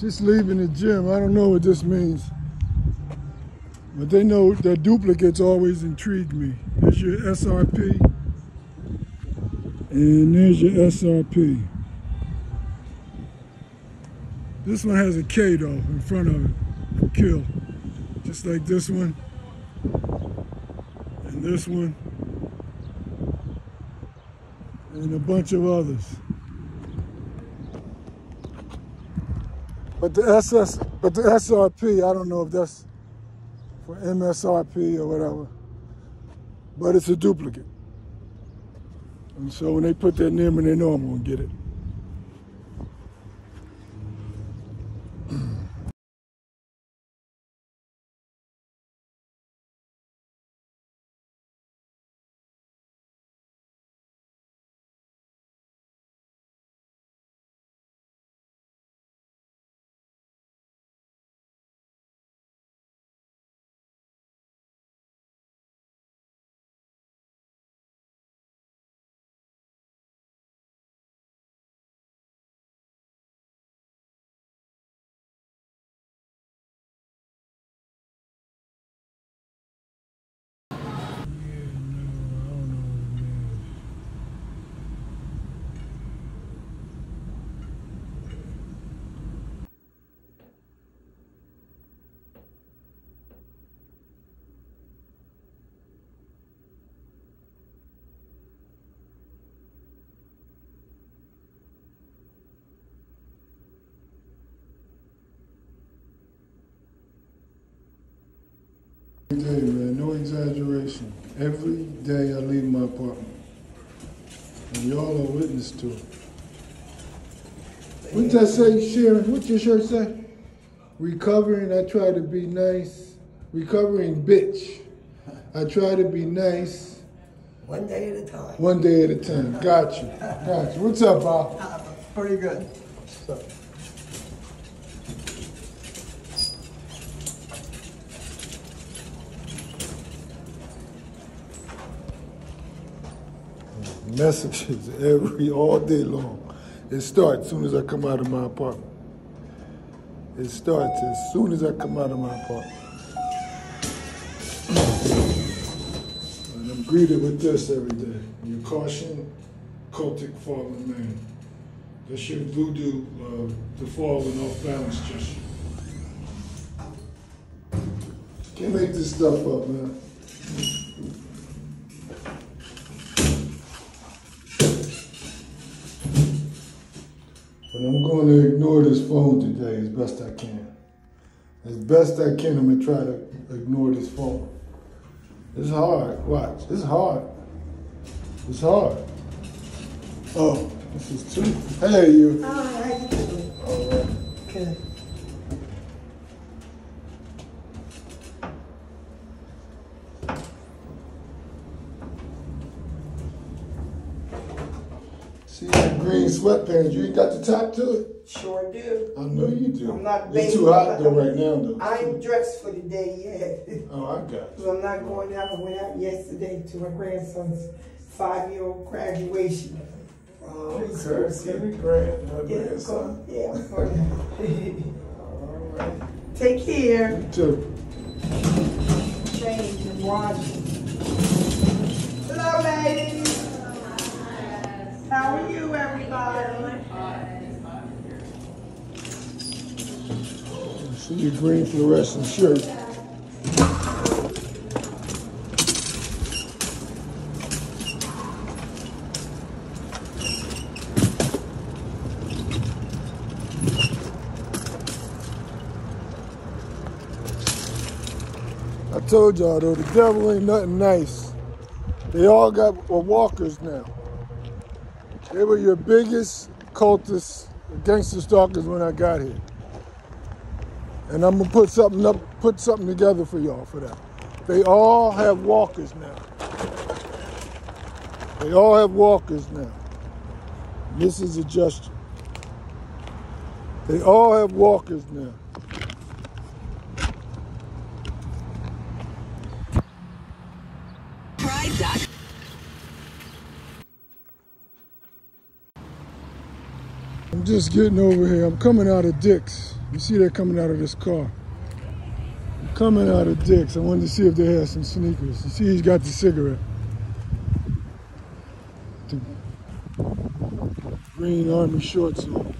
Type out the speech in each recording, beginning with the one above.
Just leaving the gym. I don't know what this means. But they know that duplicates always intrigue me. There's your SRP. And there's your SRP. This one has a K though in front of it for kill. Just like this one. And this one. And a bunch of others. But the SS, but the SRP, I don't know if that's for MSRP or whatever, but it's a duplicate. And so when they put that name in, they know I'm gonna get it. Every day, man, no exaggeration. Every day I leave my apartment. And y'all are witness to it. What's that say, Sharon? What's your shirt say? Recovering, I try to be nice. Recovering, bitch. I try to be nice. One day at a time. One day at a time. Got you. Got you. What's up, Bob? Uh, pretty good. So, messages every all day long. It starts as soon as I come out of my apartment. It starts as soon as I come out of my apartment. And I'm greeted with this every day. Your caution, cultic fallen man. That's your voodoo, uh, the fallen off balance gesture. Can't make this stuff up, man. But I'm going to ignore this phone today as best I can. As best I can, I'm going to try to ignore this phone. It's hard. Watch. It's hard. It's hard. Oh, this is too. Hey, you. You doing? All right. Good. See that green sweatpants? You ain't got the top to it? Sure do. I know you do. I'm not It's too hot though right now though. I ain't dressed for the day yet. Oh, I got you. Because I'm not going out. I went out yesterday to my grandson's five-year-old graduation. Oh, Preschool, okay. so- Give grand, my Yeah, grandson. Yeah. All right. Take care. You too. Change and wash. Hello, ladies. How are you, everybody? See your green fluorescent shirt. I told y'all though, the devil ain't nothing nice. They all got walkers now. They were your biggest cultists, gangster stalkers when I got here. And I'm gonna put something up, put something together for y'all for that. They all have walkers now. They all have walkers now. This is a gesture. They all have walkers now. Just getting over here. I'm coming out of Dick's. You see they're coming out of this car. Coming out of Dick's. I wanted to see if they had some sneakers. You see he's got the cigarette. The green army shorts on.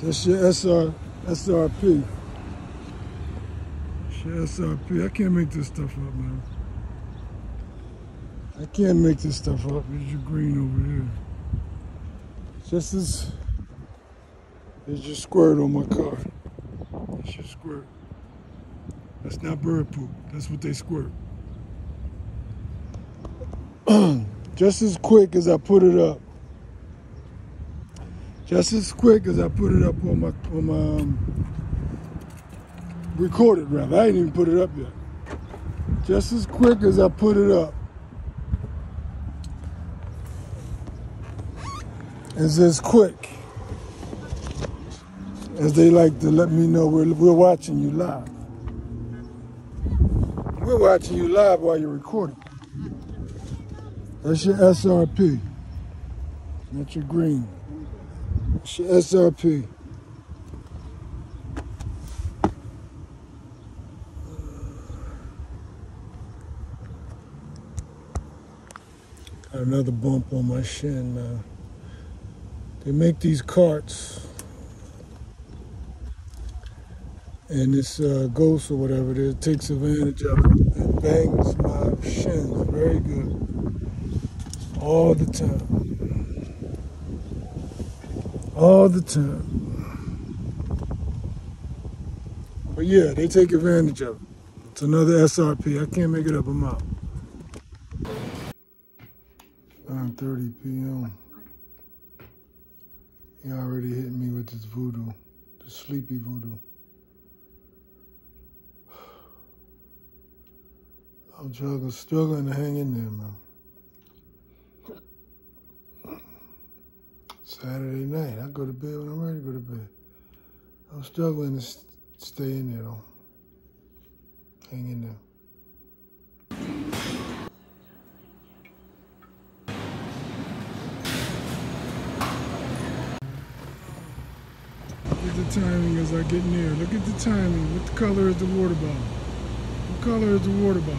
That's your SR, SRP. That's your SRP. I can't make this stuff up, man. I can't make this stuff up. There's your green over here. Just as there's just squirt on my car. That's just squirt. That's not bird poop. That's what they squirt. Just as quick as I put it up. Just as quick as I put it up on my on my um, recorded rather. I ain't even put it up yet. Just as quick as I put it up. It's as quick as they like to let me know we're, we're watching you live. We're watching you live while you're recording. That's your SRP. That's your green. That's your SRP. Got another bump on my shin now. They make these carts. And this uh, ghost or whatever it is takes advantage of it and bangs my shins very good all the time. All the time. But yeah they take advantage of it. It's another srp i can't make it up. I'm out. 9.30 p.m he already hit me with this voodoo the sleepy voodoo I'm struggling, struggling to hang in there, man. Saturday night, I go to bed when I'm ready to go to bed. I'm struggling to stay in there, though. Hang in there. Timing as I get near. Look at the timing. What color is the water bottle? What color is the water bottle?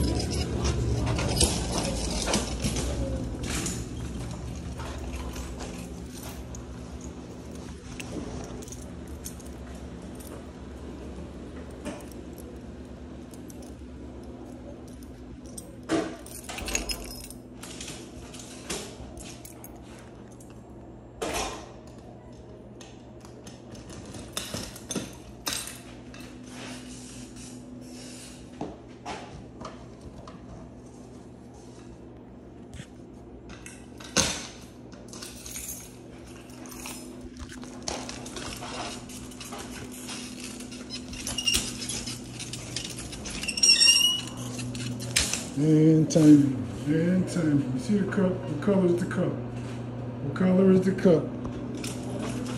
And timing, and timing. You see the cup? What color is the cup? What color is the cup?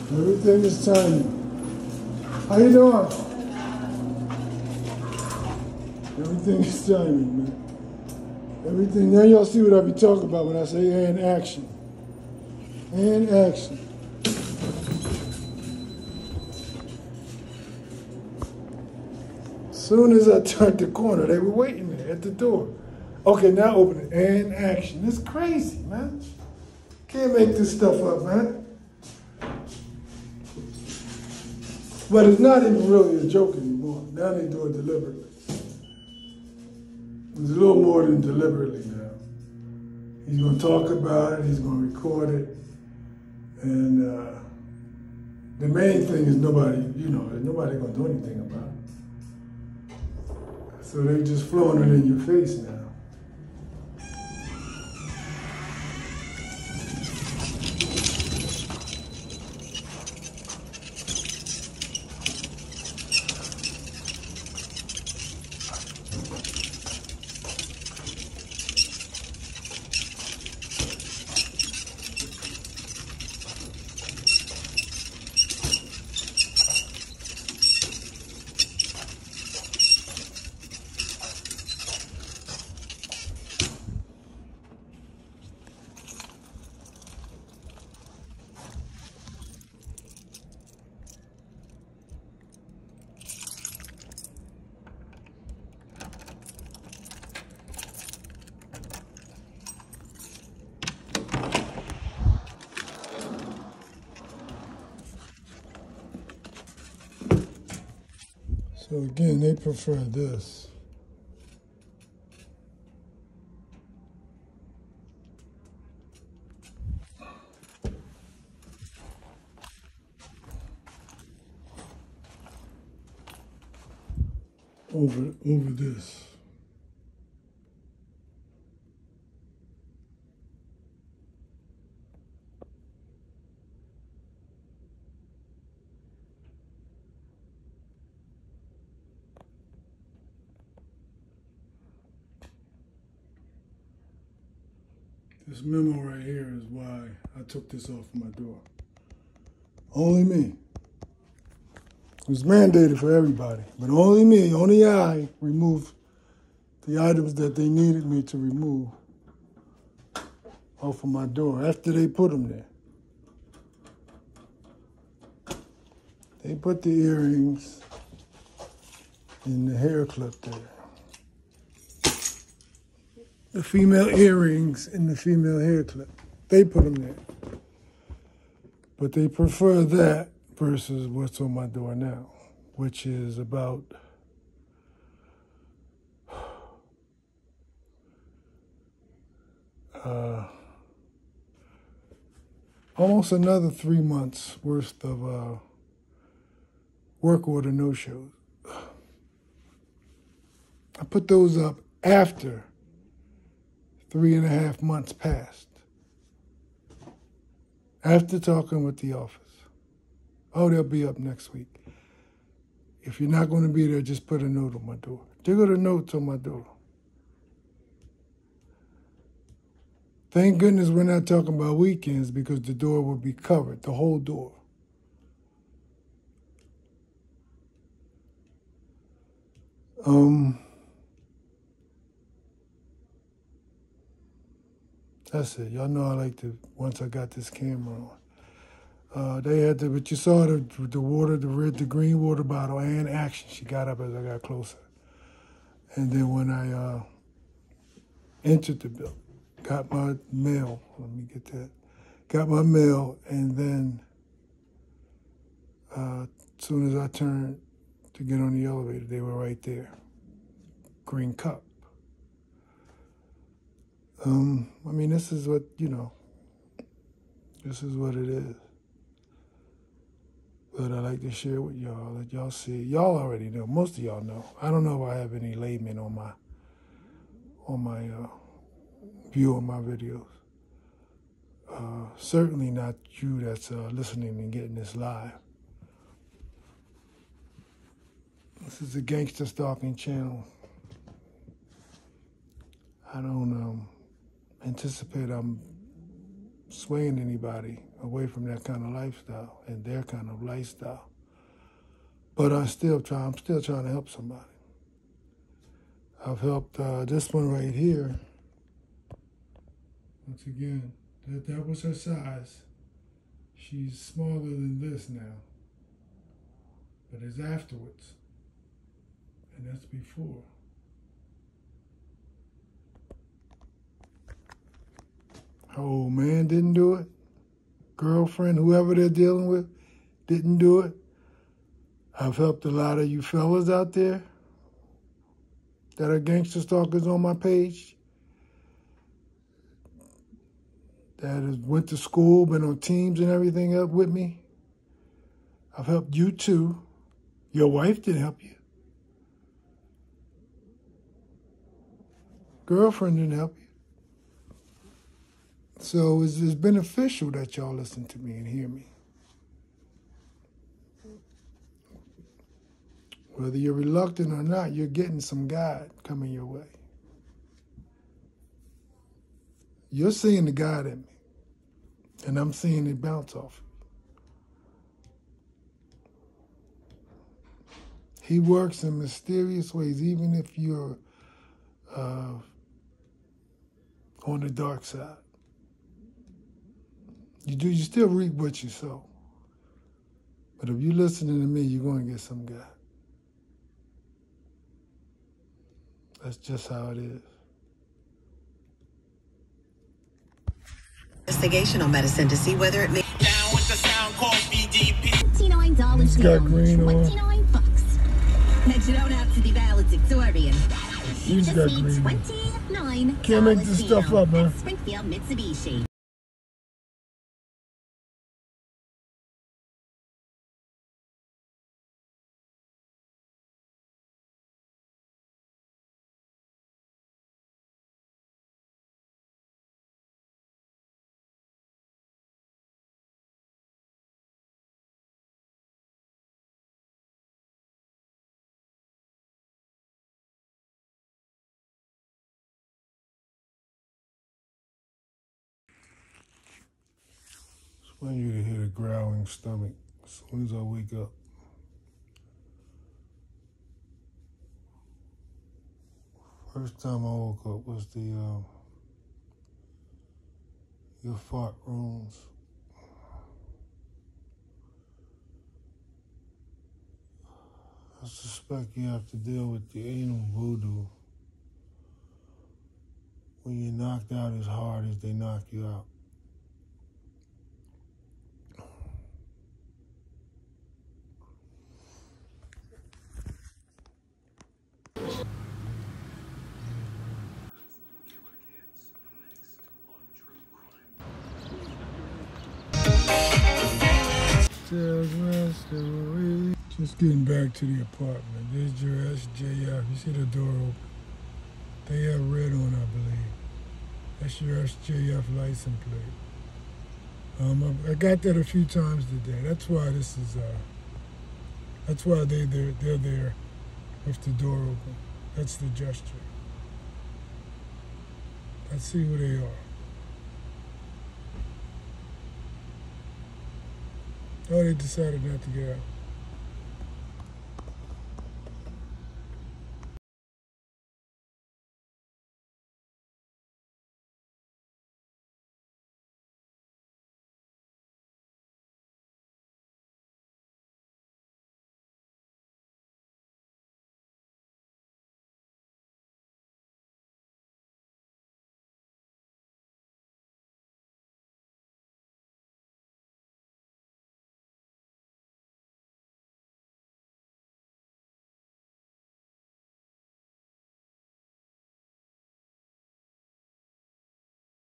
Everything is timing. How you doing? Everything is timing, man. Everything. Now y'all see what I be talking about when I say and action. And action. Soon as I turned the corner, they were waiting at the door. Okay, now open it. And action. It's crazy, man. Can't make this stuff up, man. But it's not even really a joke anymore. Now they do it deliberately. It's a little more than deliberately now. He's going to talk about it. He's going to record it. And uh, the main thing is nobody, you know, nobody going to do anything about it. So they're just flowing it in your face now. So again, they prefer this. Over over this. This memo right here is why I took this off my door. Only me. It was mandated for everybody, but only me, only I removed the items that they needed me to remove off of my door after they put them there. They put the earrings in the hair clip there the female earrings in the female hair clip. They put them there. But they prefer that versus what's on my door now, which is about uh, almost another three months worth of uh, work order no shows. I put those up after three and a half months passed after talking with the office. Oh, they'll be up next week. If you're not going to be there, just put a note on my door. Got a note on my door. Thank goodness we're not talking about weekends because the door will be covered, the whole door. Um, That's it. Y'all know I like to, once I got this camera on. Uh, they had the, but you saw the, the water, the red, the green water bottle and action. She got up as I got closer. And then when I uh, entered the building, got my mail, let me get that, got my mail, and then uh, as soon as I turned to get on the elevator, they were right there. Green cup. Um, I mean, this is what, you know, this is what it is. But I like to share with y'all, let y'all see. Y'all already know. Most of y'all know. I don't know if I have any laymen on my on my uh, view on my videos. Uh, certainly not you that's uh, listening and getting this live. This is a gangster stalking channel. I don't um, anticipate I'm swaying anybody away from that kind of lifestyle and their kind of lifestyle. But I still try. I'm still trying to help somebody. I've helped uh, this one right here. Once again, that that was her size. She's smaller than this now. But it's afterwards. And that's before. Oh man didn't do it. Girlfriend, whoever they're dealing with, didn't do it. I've helped a lot of you fellas out there that are gangster stalkers on my page. That has went to school, been on teams and everything up with me. I've helped you too. Your wife didn't help you. Girlfriend didn't help you. So it's, it's beneficial that y'all listen to me and hear me. Whether you're reluctant or not, you're getting some God coming your way. You're seeing the God in me, and I'm seeing it bounce off. He works in mysterious ways, even if you're uh, on the dark side. You do, you still reap what you sow. But if you're listening to me, you're going to get some God. That's just how it is. investigational medicine to see whether it may Down with the sound called BDP. Twenty-nine dollars It's got down. green on. Twenty-nine bucks. And you don't have to be valedictorian. You She's just got need green. on twenty-nine. Can't make dollars this stuff up, man. at Springfield Mitsubishi. Want you to hear the growling stomach as soon as I wake up. First time I woke up was the um, your fart rooms. I suspect you have to deal with the anal voodoo when you're knocked out as hard as they knock you out. Just getting back to the apartment. There's your SJF. You see the door open? They have red on, I believe. That's your SJF license plate. Um, I, I got that a few times today. That's why this is. Uh, that's why they they're, they're there with the door open. That's the gesture. Let's see who they are. Oh, they decided not to get out.